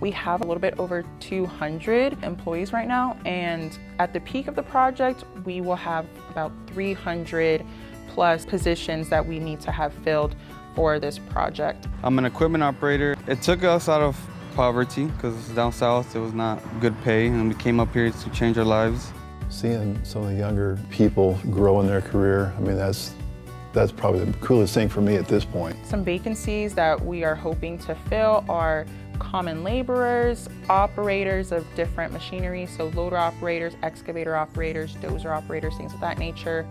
We have a little bit over 200 employees right now, and at the peak of the project, we will have about 300 plus positions that we need to have filled for this project. I'm an equipment operator. It took us out of poverty because down south it was not good pay, and we came up here to change our lives. Seeing some of the younger people grow in their career, I mean, that's that's probably the coolest thing for me at this point. Some vacancies that we are hoping to fill are common laborers, operators of different machinery, so loader operators, excavator operators, dozer operators, things of that nature.